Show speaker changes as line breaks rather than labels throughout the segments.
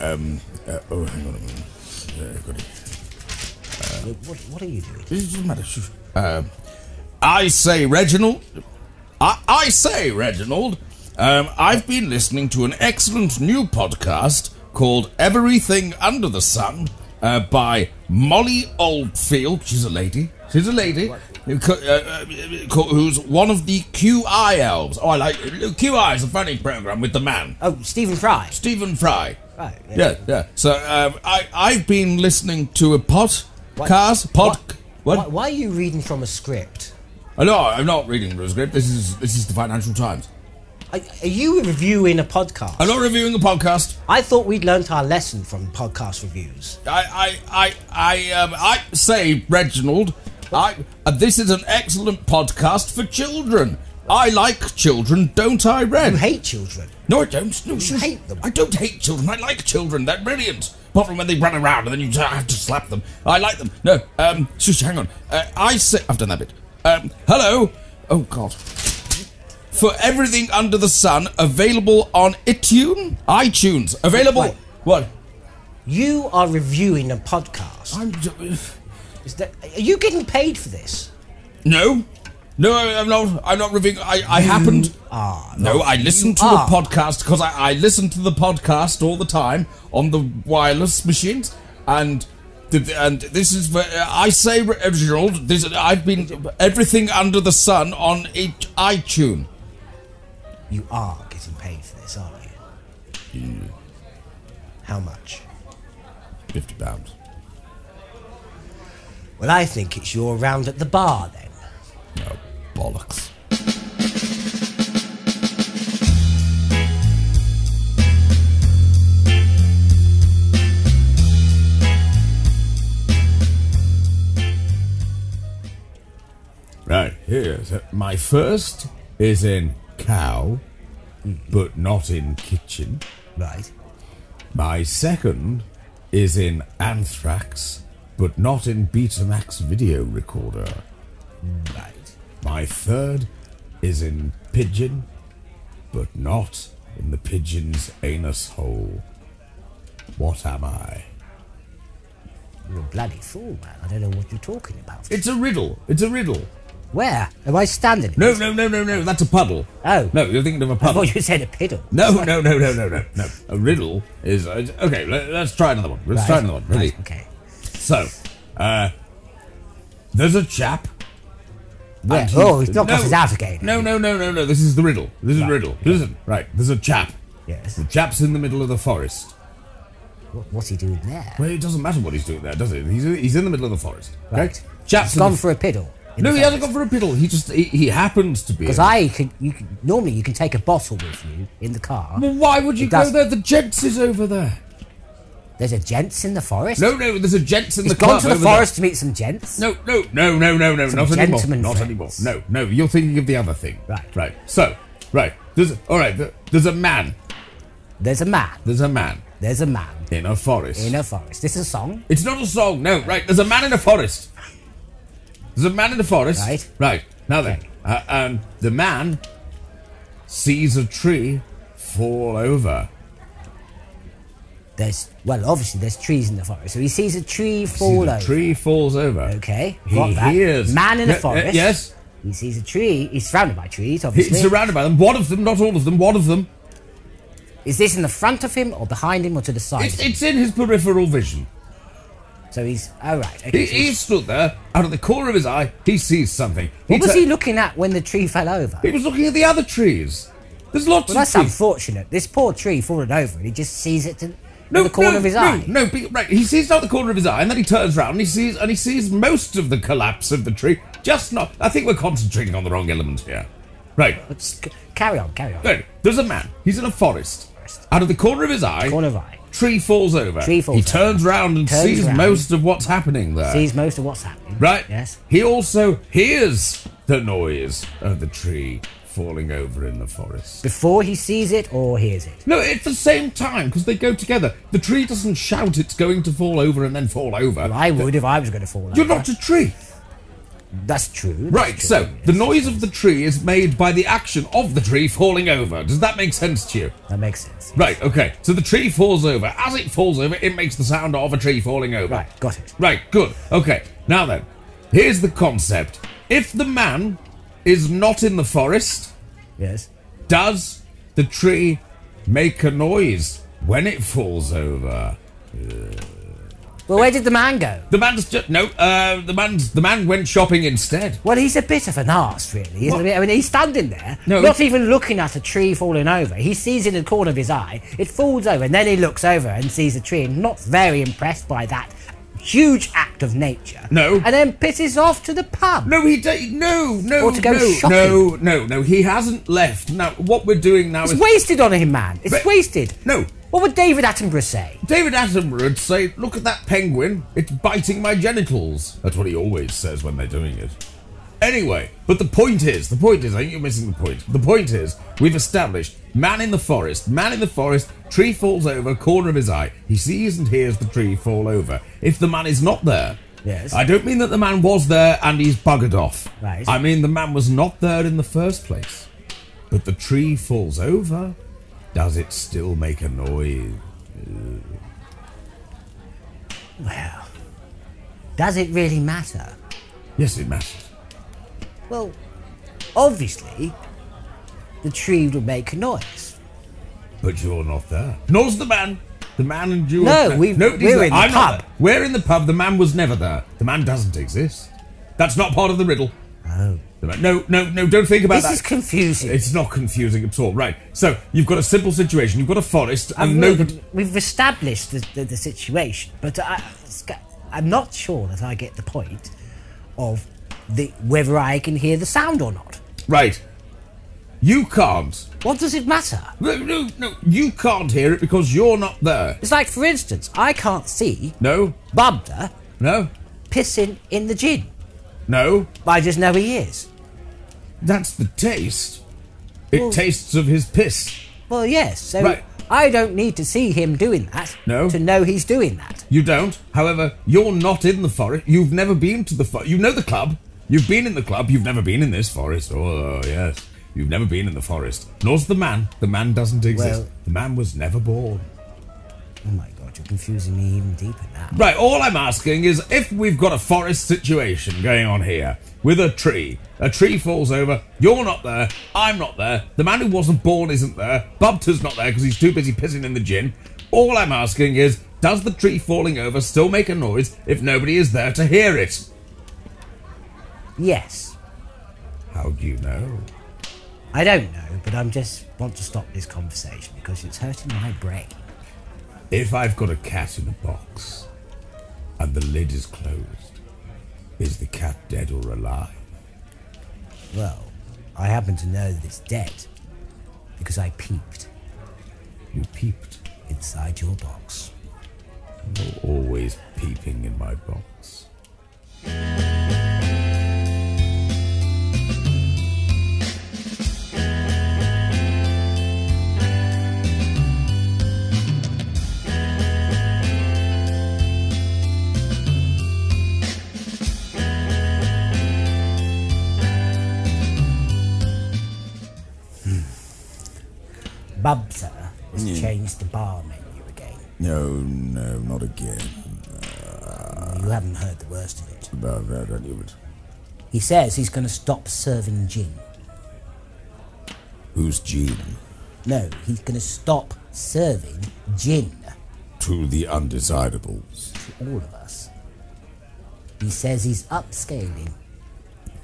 um, uh, oh, hang on a minute. Uh, got it.
What, what are you doing?
It doesn't matter. Uh, I say, Reginald. I, I say, Reginald. Um, I've been listening to an excellent new podcast called Everything Under the Sun uh, by Molly Oldfield. She's a lady. She's a lady. uh, uh, co- who's one of the QI elves. Oh, I like QI is a funny program with the man
Oh, Stephen Fry.
Stephen Fry.
Right.
Yeah, yeah. So um, I I've been listening to a podcast. Pod. What?
Why, why are you reading from a script?
Oh, no, I'm not reading from a script. This is this is the Financial Times.
Are, are you reviewing a podcast?
I'm not reviewing a podcast.
I thought we'd learnt our lesson from podcast reviews.
I I I I um I say Reginald. I uh, this is an excellent podcast for children. I like children, don't I, Red?
You hate children.
No, I don't. No, shush.
hate them.
I don't hate children. I like children. They're brilliant. Apart from when they run around and then you have to slap them. I like them. No, um, shush, hang on. Uh, I say I've done that bit. Um, hello. Oh God. For everything under the sun, available on iTunes, iTunes, available.
Wait.
What?
You are reviewing a podcast.
I'm.
Is that, are you getting paid for this?
No, no, I'm not. I'm not reviewing. I, I happened.
Ah,
No, I listened to
are.
the podcast because I, I listen to the podcast all the time on the wireless machines, and and this is I say Reginald. This I've been everything under the sun on it, iTunes.
You are getting paid for this, aren't you? How much?
Fifty pounds.
Well, I think it's your round at the bar then.
No bollocks. Right, here. So my first is in cow, but not in kitchen.
Right.
My second is in anthrax, but not in Betamax video recorder.
Right.
My third is in pigeon, but not in the pigeon's anus hole. What am I?
You're a bloody fool, man. I don't know what you're talking about.
It's a riddle. It's a riddle.
Where? Am I standing?
No, no, no, no, no. That's a puddle.
Oh.
No, you're thinking of a
I
puddle.
thought you said a piddle.
No, no, no, no, no, no, no. A riddle is uh, okay. Let, us try another one. Let's
Right.
try another one. Ready?
Right, okay.
So, uh, there's a chap.
Where?
and
Oh, he's knocked off his house again.
No, no, no, no, no. This is the riddle. This is
Right.
the riddle. Listen, right. There's a chap.
Yes.
The chap's in the middle of the forest.
What's he doing there?
Well, it doesn't matter what he's doing there, does it? He's, he's in the middle of the forest. Okay?
Right.
Chap's
gone for a piddle.
No, he hasn't gone for a piddle. He just he, he happens to be.
Because I could, you could, normally you can take a bottle with you in the car.
Well, why would you
It
go
does-
there? The gents is over there.
There's a gents in the forest.
No, no, there's a gents in
he's
the club
gone to the
over there.
forest to meet some gents.
No, no, no, no, no, no,
Some
not anymore.
gentlemen
Not anymore. No, no, you're thinking of the other thing.
Right.
Right. So, right. There's all right. There's a man.
There's a man.
There's a man
There's a man
in a forest.
in a forest. This is a song.
It's not a song. No, right. There's a man in a forest. There's a man in a forest.
Right.
Right. Now then, uh, um, the man sees a tree fall over.
There's well, obviously there's trees in the forest. So he sees a tree fall over.
tree falls over.
Okay,
He
got that.
hears
Man in a
Yeah, uh,
forest.
yes.
He sees a tree. He's surrounded by trees. Obviously.
He's surrounded by them. One of them, not all of them. One of them.
Is this in the front of him or behind him or to the side?
It's, it's in his peripheral vision.
So he's oh right. Okay,
He,
so
he
he's-
stood there, out of the corner of his eye, he sees something.
what was he looking at when the tree fell over?
He was looking at the other trees. There's lots
Well, that's
trees.
unfortunate. This poor tree fallen over, and he just sees it in
No,
the corner
no,
of his
no,
eye.
No, be- right. He sees out the corner of his eye, and then he turns around and he sees and he sees most of the collapse of the tree. Just not. I think we're concentrating on the wrong element here. Right.
Let's carry on, carry on.
Right. There's a man. He's in a forest. Out of the corner of his eye,
Corner of eye.
tree falls over.
Tree falls
he
over.
turns round and
Turns
sees
round.
most of what's happening there.
Sees most of what's happening.
Right?
Yes.
He also hears the noise of the tree falling over in the forest.
Before he sees it or hears it.
No, it's the same time because they go together. The tree doesn't shout it's going to fall over and then fall over.
Well, I would if I was going to fall over.
You're not a tree.
That's true. that's
Right,
true,
so the noise of the tree is made by the action of the tree falling over. Does that make sense to you?
That makes sense.
Right, okay. So the tree falls over. As it falls over, it makes the sound of a tree falling over.
Right, got it.
Right, good. Okay, now then, here's the concept. If the man is not in the forest,
Yes.
does the tree make a noise when it falls over?
Well, where did the man go?
The man's just no. Uh, the man's the man went shopping instead.
Well, he's a bit of an arse, really, isn't he? I mean, he's standing there,
No.
not even looking at a tree falling over. He sees in the corner of his eye, it falls over, and then he looks over and sees a tree, and not very impressed by that huge act of nature.
No.
And then pisses off to the pub.
No, he d- no no
Or to go
no
shopping.
no no no. He hasn't left. Now what we're doing now
It's
is
wasted on him, man. It's
But-
wasted.
no.
What would David Attenborough say?
David Attenborough would say, "Look at that penguin! It's biting my genitals." That's what he always says when they're doing it. Anyway, but the point is, the point is, I think you're missing the point. The point is, we've established man in the forest, man in the forest, tree falls over, corner of his eye. He sees and hears the tree fall over. If the man is not there,
Yes.
I don't mean that the man was there and he's buggered off.
Right.
I mean the man was not there in the first place. But the tree falls over. Does it still make a noise?
Well, does it really matter?
Yes, it matters.
Well, obviously, the tree would make a noise.
But you're not there. Nor's the man. The man and you.
No,
are
we've- we're
there.
in the
I'm
pub.
We're in the pub. The man was never there. The man doesn't exist. That's not part of the riddle.
Oh.
No, no, no. Don't think about
This
that.
is confusing.
it's not confusing at all. Right. So you've got a simple situation. You've got a forest, and
really-
nobody.
we've established the, the, the situation, but I, I'm not sure that I get the point of the whether I can hear the sound or not.
Right. You can't.
What does it matter?
No, no, no. You can't hear it because you're not there.
It's like, for instance, I can't see
No,
Bubter
no,
pissing in the gin.
no.
I just know he is.
That's the taste. It
Well-
tastes of his piss.
Well, yes. So
Right.
I don't need to see him doing that
No.
to know he's doing that.
You don't. However, you're not in the forest. You've never been to the forest. You know the club. You've been in the club. You've never been in this forest. Oh, yes. You've never been in the forest. Nor's the man. The man doesn't exist.
Well-
the man was never born.
Oh my god, you're confusing me even deeper now.
Right, all I'm asking is if we've got a forest situation going on here with a tree, a tree falls over, you're not there, I'm not there, the man who wasn't born isn't there, Bubter's not there because he's too busy pissing in the gin. All I'm asking is, does the tree falling over still make a noise if nobody is there to hear it?
Yes.
How do you know?
I don't know, but I'm just want to stop this conversation because it's hurting my brain.
If I've got a cat in a box and the lid is closed, is the cat dead or alive?
Well, I happen to know that it's dead because I peeped
You peeped.
inside your box.
You're always peeping in my box.
Bubter has changed the bar menu again.
No, no, not again.
You haven't heard the worst of it.
No, no, don't even.
He says he's going to stop serving gin.
Who's gin?
No, he's going to stop serving gin
To the undesirables.
to all of us. He says he's upscaling.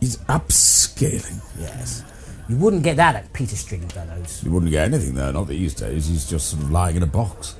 He's upscaling.
Yes. You wouldn't get that at Peter Stringfellow's.
You wouldn't get anything there, not these days. He's just sort of lying in a box.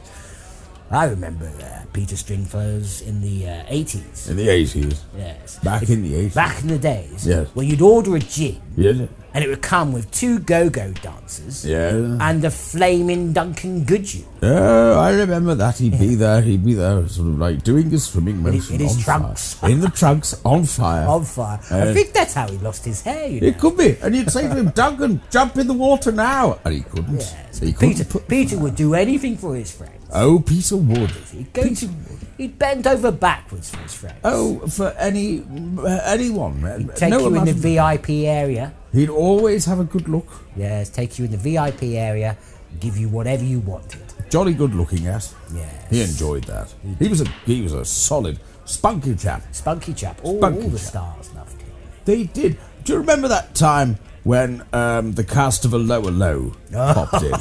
I remember uh, Peter Stringfellow's in the uh, 80s.
In the 80s.
Yes.
Back in the 80s.
Back in the days.
Yes.
Where you'd order a gin
Yeah.
And it would come with two go-go dancers
Yeah.
and a flaming Duncan Goodhew.
Oh, I remember that. He'd be there. He'd be there, sort of like doing his swimming motion
in his trunks.
In the trunks, on fire.
On fire. I
Uh,
think that's how he lost his hair, you know.
It could be, and you'd say to him, "Duncan, jump in the water now," and he couldn't.
Yes.
He couldn't
Peter,
put-
Peter would do anything for his friends.
Oh, Peter Wood.
He'd, go
Peter
to,
Wood.
he'd bend over backwards for his friends.
Oh, for any uh, anyone. uh,
Take
no
you in the VIP area.
He'd always have a good look.
Yes, take you in the VIP area, give you whatever you wanted.
Jolly good looking at.
Yes.
He enjoyed that. He was a he was a solid, spunky chap.
Spunky chap. All,
Spunky
all the
chap.
stars loved him.
They did. Do you remember that time when um, the cast of 'Allo 'Allo popped in?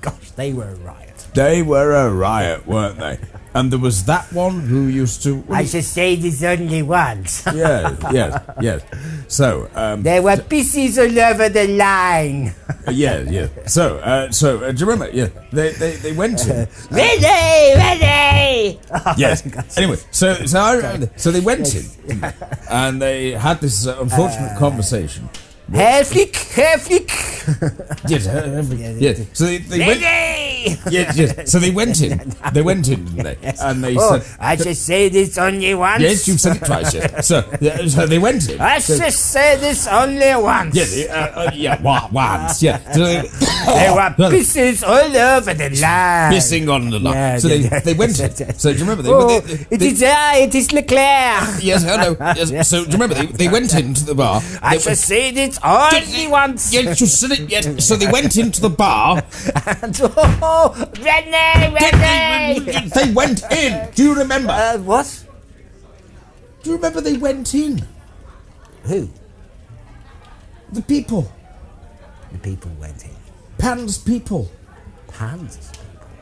Gosh, they were a riot.
They were a riot, weren't they? And there was that one who used to.
I should say this only once.
yeah, yes, yes. So, um,
there were pieces all over the line.
yeah, yeah. So, uh, so uh, do you remember? Yeah, they they, they went in.
ready, ready.
yes. Anyway, so so I so they went in, and they had this uh, unfortunate conversation.
Hair flick, flick.
Yes, uh, yes. So they, they went. Yes, yes. So they went in. They went in, didn't they? And they
Oh,
said,
I just say this only once.
"Yes, you've said it twice." Yes. So, so they went in.
I
So-
should say this only once.
Yeah, they- uh, uh, yeah, wa- once, yeah. So they,
There were pieces all over the line.
pissing on the line.
Yeah,
so
yeah,
they,
yeah.
they went in. So do you remember? They,
Oh,
they, they,
it is I, it is Leclerc.
Yes, hello. Yes. So do you remember? They, they went into the bar.
I should say this only once.
Yes, you said it. Yes. So they went into the bar.
And, oh, René, René.
They went in. Do you remember?
Uh, what?
Do you remember they went in?
Who?
The people.
The people went in.
Pan's people.
Pan's.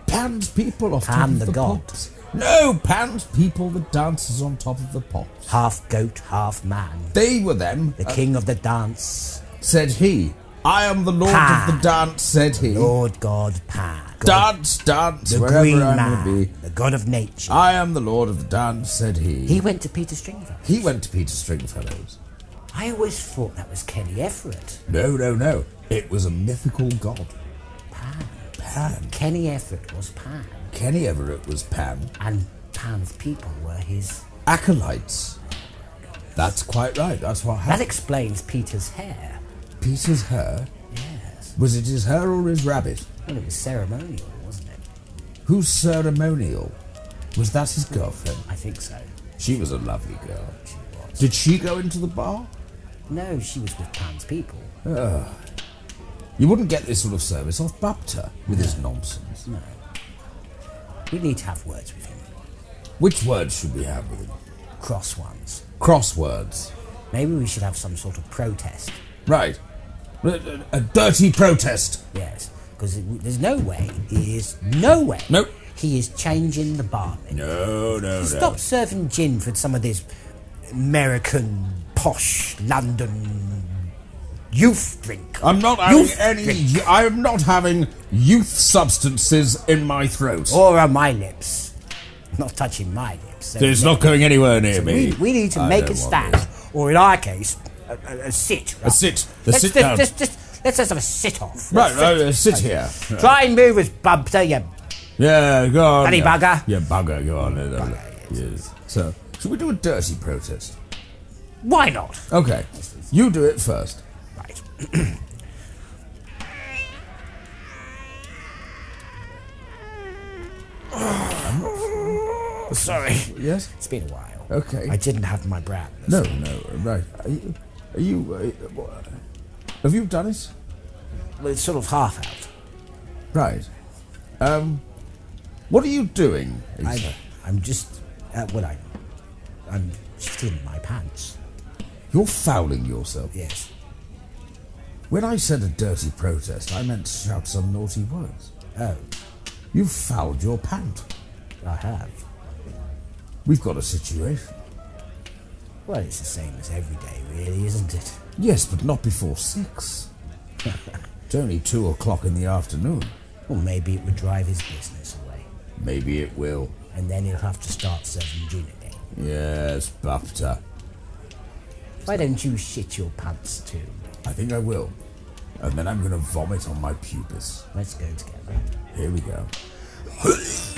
Pan's people off
Pan
of
the
the,
god.
pops. No, Pan's people that dances on top of the pops.
Half goat, half man.
They were them.
The king of the dance.
said he. I am the lord
Pan.
of the dance, said he.
Lord God Pan. God,
Dance, dance,
the
wherever
green
I'm
man.
be.
The god of nature.
I am the lord of the dance, said he.
he went to Peter Stringfellow.
He went to Peter Stringfellow's.
I always thought that was Kenny Everett.
No, no, no. It was a mythical god.
Pan.
Pan.
Kenny Everett was Pan.
Kenny Everett was Pan.
And Pan's people were his.
Acolytes. That's quite right. That's what
That explains Peter's hair.
Peter's her?
Yes.
Was it his her or his rabbit?
Well, it was ceremonial, wasn't it?
Whose ceremonial? Was that his girlfriend?
I think so.
She was a lovely girl.
She was.
Did she go into the bar?
No, she was with Pan's people.
You wouldn't get this sort of service off Bapta with his nonsense.
No. We need to have words with him.
Which words should we have with him?
Cross ones.
Crosswords.
Maybe we should have some sort of protest.
Right. A, dirty protest.
Yes. Because there's no way, he is no way,
Nope.
he is changing the bar.
No, no, no.
Stop serving gin for some of this American, posh, London youth drink.
I'm not having
Youth
any.
drink.
I am not having youth substances in my throat.
Or on my lips. Not touching my lips. So
it's not going anywhere near me.
we, we need to
I
make a stand. Or in our case, a, a, a sit.
A sit. A
let's
sit
just,
down.
Just, just, let's just have a sit off.
Right,
Let's
right, sit here.
Try and move us, bubster, you.
Yeah, go on.
Bloody
yeah.
bugger.
Yeah, bugger, go on.
Bugger,
yes. So, should we do a dirty protest?
Why not?
Okay, you do it first.
Right. Sorry.
Yes?
It's been a while.
Okay.
I didn't have my brand.
No, no, right. Are you. Uh, have you done it?
Well, it's sort of half out.
Right. Um, what are you doing?
I? I'm just. Uh, well, I, I'm just in my pants.
You're fouling yourself.
Yes.
When I said a dirty protest, I meant to shout some naughty words.
Oh,
You've fouled your pant.
I have.
We've got a situation.
Well, it's the same as every day, really, isn't it?
Yes, but not before six. it's only two o'clock in the afternoon.
Or maybe it would drive his business away.
Maybe it will.
And then he'll have to start serving gin again.
Yes, Bapta.
Why don't you shit your pants too?
I think I will. And then I'm going to vomit on my pubis.
Let's go together.
Here we go.